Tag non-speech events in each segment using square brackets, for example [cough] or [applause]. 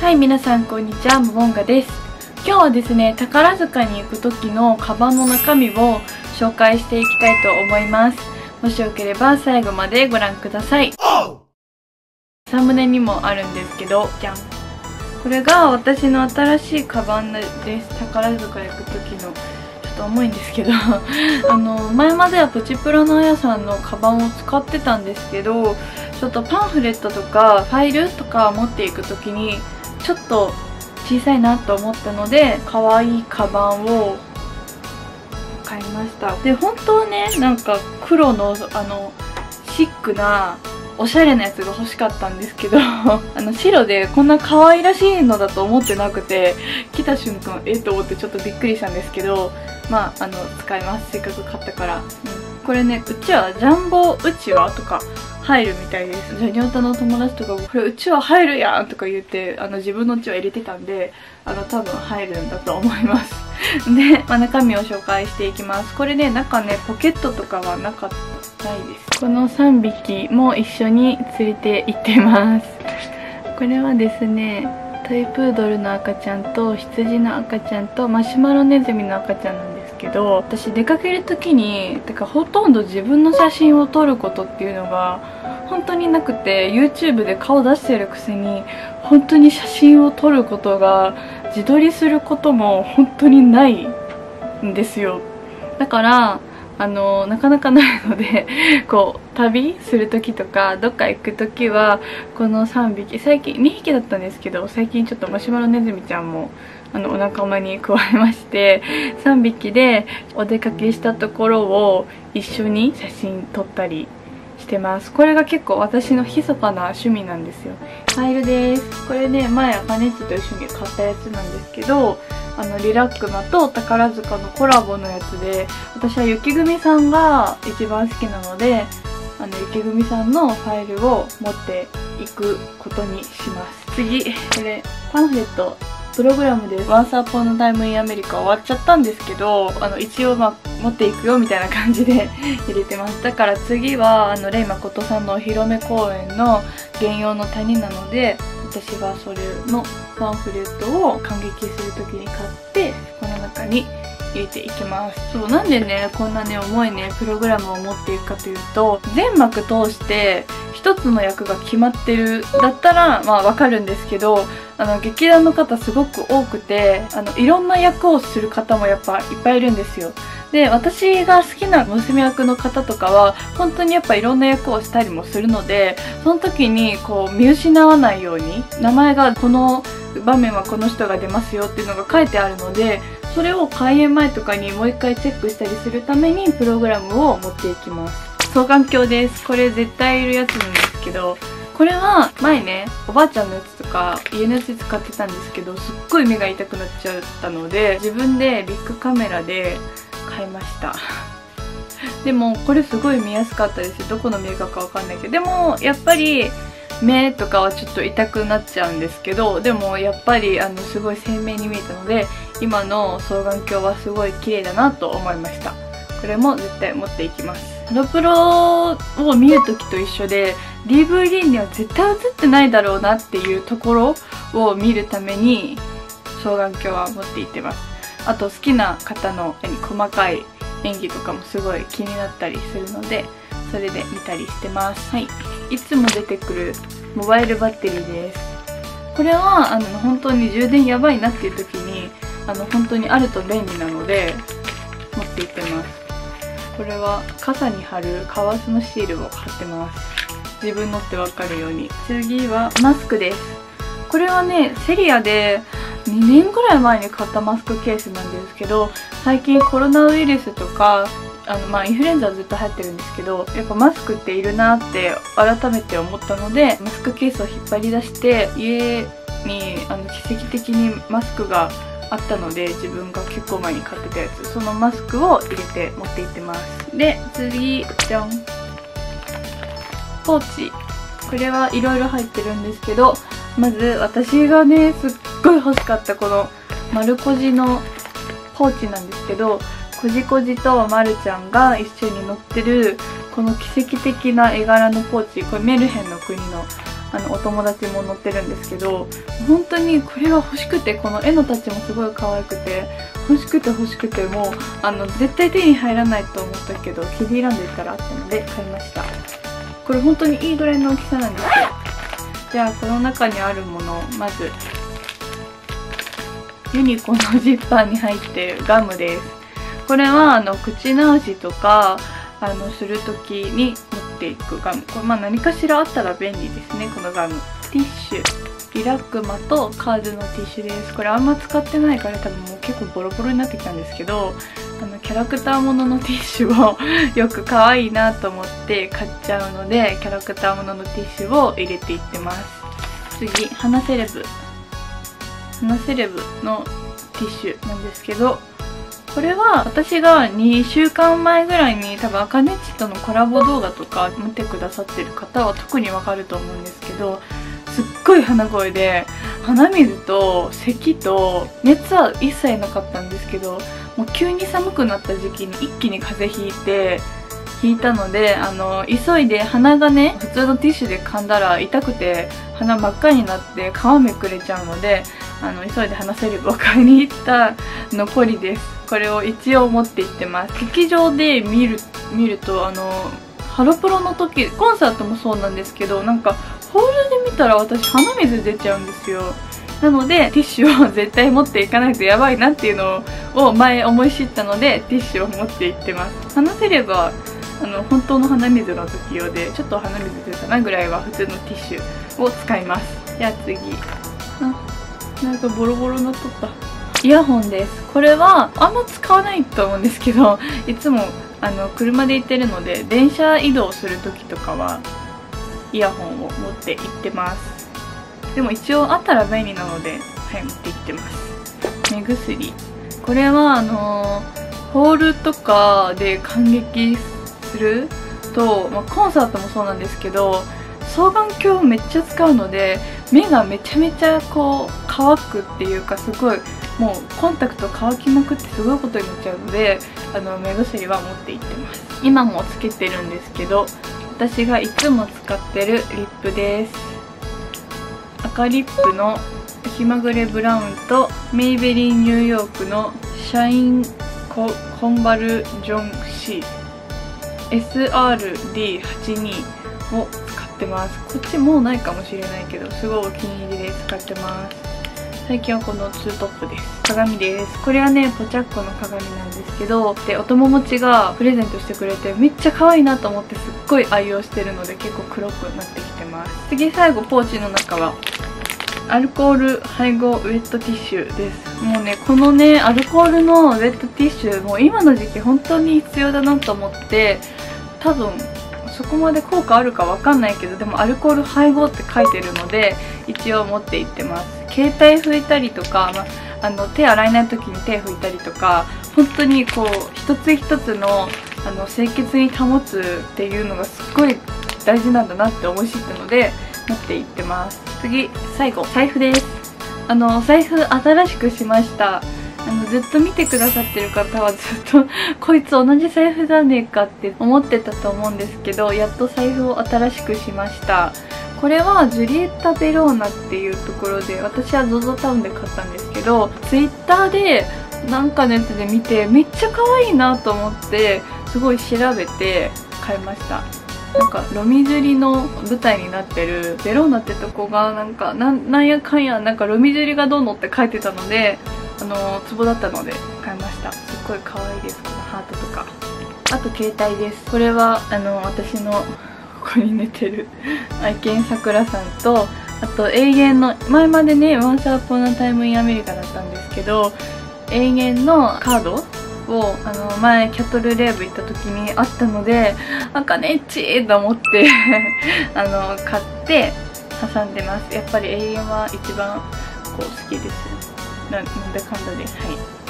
はい皆さんこんにちはモモンガです。今日はですね宝塚に行く時のカバンの中身を紹介していきたいと思います。もしよければ最後までご覧ください。サムネにもあるんですけどじゃん。これが私の新しいカバンです。宝塚行く時のちょっと重いんですけど。[laughs] あの前まではプチプラのあやさんのカバンを使ってたんですけどちょっとパンフレットとかファイルとか持っていく時にちょっと小さいなと思ったので可愛いカバンを買いました。で本当はねなんか黒のあのシックなおしゃれなやつが欲しかったんですけど [laughs] あの白でこんな可愛らしいのだと思ってなくて来た瞬間えっと思ってちょっとびっくりしたんですけどまああの使います。せっかく買ったから、うん、これねうちはジャンボうちわとか入るみたいです。ジャニオタの友達とかもこれうちは入るやんとか言ってあの自分のうちは入れてたんであの多分入るんだと思います。[laughs] で、まあ、中身を紹介していきます。これね中ねポケットとかはなかったいです。この3匹も一緒に連れて行ってます。これはですねトイプードルの赤ちゃんと羊の赤ちゃんとマシュマロネズミの赤ちゃんなんですけど私出かける時にてかほとんど自分の写真を撮ることっていうのが本当になくて YouTube で顔出してるくせに本当に写真を撮ることが自撮りすることも本当にないんですよ。だからあのなかなかないので [laughs] こう旅する時とかどっか行く時はこの3匹最近2匹だったんですけど最近ちょっとマシュマロネズミちゃんもあのお仲間に加えまして3匹でお出かけしたところを一緒に写真撮ったりしてます。これが結構私の密かな趣味なんですよ。ファイルです。これね前あかねちと一緒に買ったやつなんですけどあのリラックマと宝塚のコラボのやつで私は雪組さんが一番好きなのであの雪組さんのファイルを持っていくことにします。次これパンフレットプログラムで「Once Upon a Time in America」終わっちゃったんですけどあの一応まあ持っていくよみたいな感じで [laughs] 入れてますだから次はあのレイ誠さんのお披露目公演の原用の谷なので私はそれのパンフレットを感激する時に買ってこの中に入れていきます。そうなんでねこんなね重いねプログラムを持っていくかというと全幕通して一つの役が決まってるだったらまあわかるんですけどあの劇団の方すごく多くてあのいろんな役をする方もやっぱいっぱいいるんですよ。で私が好きな娘役の方とかは本当にやっぱいろんな役をしたりもするのでその時にこう見失わないように名前がこの場面はこの人が出ますよっていうのが書いてあるのでそれを開演前とかにもう一回チェックしたりするためにプログラムを持っていきます。双眼鏡です。これ絶対いるやつなんですけどこれは前ねおばあちゃんのやつとか家のやつ使ってたんですけどすっごい目が痛くなっちゃったので自分でビッグカメラで買いました。[laughs] でもこれすごい見やすかったですどこのメーカーかわかんないけど。でもやっぱり目とかはちょっと痛くなっちゃうんですけどでもやっぱりあのすごい鮮明に見えたので今の双眼鏡はすごい綺麗だなと思いました。これも絶対持っていきます。ハロプロを見る時と一緒で DVD には絶対映ってないだろうなっていうところを見るために双眼鏡は持っていってます。あと好きな方の細かい演技とかもすごい気になったりするのでそれで見たりしてます。はい。いつも出てくるモバイルバッテリーです。これはあの本当に充電やばいなっていう時にあの本当にあると便利なので持っていってますこれは傘に貼るカワスのシールを貼ってます。自分のってわかるように。次はマスクです。これはねセリアで2年ぐらい前に買ったマスクケースなんですけど最近コロナウイルスとかあのまあインフルエンザはずっと流行ってるんですけどやっぱマスクっているなって改めて思ったのでマスクケースを引っ張り出して家にあの奇跡的にマスクがあったので自分が結構前に買ってたやつそのマスクを入れて持って行ってます。で次じゃんポーチ。これはいろいろ入ってるんですけどまず私がねすっごい欲しかったこの丸こじのポーチなんですけどこじこじとまるちゃんが一緒に乗ってるこの奇跡的な絵柄のポーチ。これメルヘンの国のあのお友達も載ってるんですけど本当にこれが欲しくてこの絵のタッチもすごい可愛くて欲しくて欲しくてもうあの絶対手に入らないと思ったけどキディランド行ったらあったので買いました。これ本当にいいぐらいの大きさなんですよ。じゃあこの中にあるものまずユニコのジッパーに入ってるガムです。これはあの口直しとかあのする時に持ていくガム。これまあ何かしらあったら便利ですねこのガム。ティッシュ。リラックマとカーズのティッシュです。これあんま使ってないから多分もう結構ボロボロになってきたんですけどあのキャラクターもののティッシュを [laughs] よく可愛いなと思って買っちゃうのでキャラクターもののティッシュを入れていってます。次花セレブ。花セレブのティッシュなんですけどこれは私が2週間前ぐらいに多分アカネチとのコラボ動画とか見てくださってる方は特にわかると思うんですけどすっごい鼻声で鼻水と咳と熱は一切なかったんですけどもう急に寒くなった時期に一気に風邪ひいて引いたのであの急いで鼻がね普通のティッシュで噛んだら痛くて鼻真っ赤になって皮めくれちゃうのであの急いで鼻セレブを買いに行った残りです。これを一応持って行ってます。劇場で見る見るとあのハロプロの時コンサートもそうなんですけどなんかホールで見たら私鼻水出ちゃうんですよ。なのでティッシュを絶対持っていかないとやばいなっていうのを前思い知ったのでティッシュを持って行ってます。鼻セレブはあの本当の鼻水の時用でちょっと鼻水出たなぐらいは普通のティッシュを使います。じゃあ次。なんかボロボロなっとった。イヤホンです。これはあんま使わないと思うんですけど [laughs] いつもあの車で行ってるので電車移動する時とかはイヤホンを持って行ってます。でも一応あったら便利なのではい持って行ってます。目薬。これはあのホールとかで感激すると、まあ、コンサートもそうなんですけど双眼鏡をめっちゃ使うので目がめちゃめちゃこう乾くっていうかすごいもうコンタクト乾きまくってすごいことになっちゃうのであの目薬は持っていってます。今もつけてるんですけど私がいつも使ってるリップです。赤リップの気まぐれブラウンとメイベリンニューヨークのシャインココンバルジョン C SRD82 を使ってます。こっちもうないかもしれないけどすごいお気に入りで使ってます。最近はこのツートップです。鏡です。これはねポチャッコの鏡なんですけどでお友達がプレゼントしてくれてめっちゃ可愛いなと思ってすっごい愛用してるので結構黒くなってきてます。次最後ポーチの中はアルコール配合ウェットティッシュです。もうねこのねアルコールのウェットティッシュもう今の時期本当に必要だなと思って多分そこまで効果あるかわかんないけどでもアルコール配合って書いてるので一応持って行ってます。携帯拭いたりとか、まあの手洗えない時に手拭いたりとか本当にこう一つ一つのあの清潔に保つっていうのがすっごい大事なんだなって思い知ったので持って行ってます。次最後。財布です。あの財布新しくしました。あのずっと見てくださってる方はずっとこいつ同じ財布だねえかって思ってたと思うんですけどやっと財布を新しくしました。これはジュリエッタ・ベローナっていうところで私は ZOZO タウンで買ったんですけど Twitter でなんかのやつで見てめっちゃ可愛いなと思ってすごい調べて買いました。なんかロミジュリの舞台になってるベローナってとこがなんかなんやかんやなんかロミジュリがどうのって書いてたのであのツボだったので買いました。すっごい可愛いです。このハートとか。あと携帯です。これはあの私の [laughs] ここに寝てる愛犬さくらさんとあと永遠の前までね「ワンサーポーナタイムインアメリカ」だったんですけど永遠のカードをあの前キャトルレーブ行った時にあったのであかねっちと思って [laughs] あの買って挟んでます。やっぱり永遠は一番こう好きです。ななんだかんだで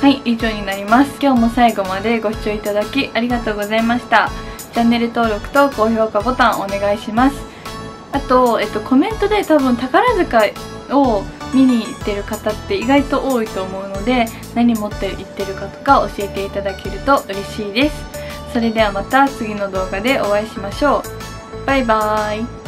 はい、はい、以上になります。今日も最後までご視聴いただきありがとうございました。チャンネル登録と高評価ボタンお願いします。あと、えっと、コメントで多分宝塚を見に行ってる方って意外と多いと思うので何持って行ってるかとか教えていただけると嬉しいです。それではまた次の動画でお会いしましょう。バイバーイ。